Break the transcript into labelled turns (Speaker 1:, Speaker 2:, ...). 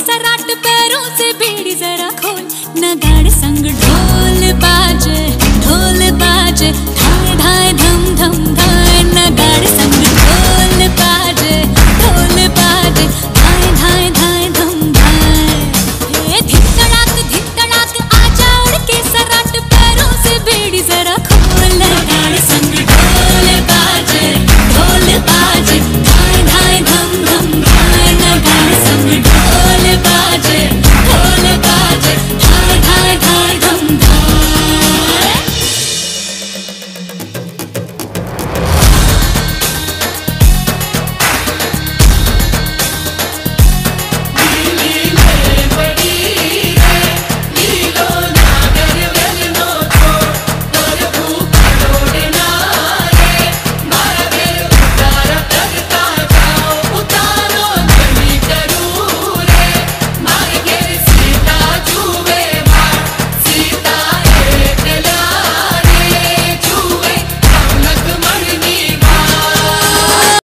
Speaker 1: सराट पैरों से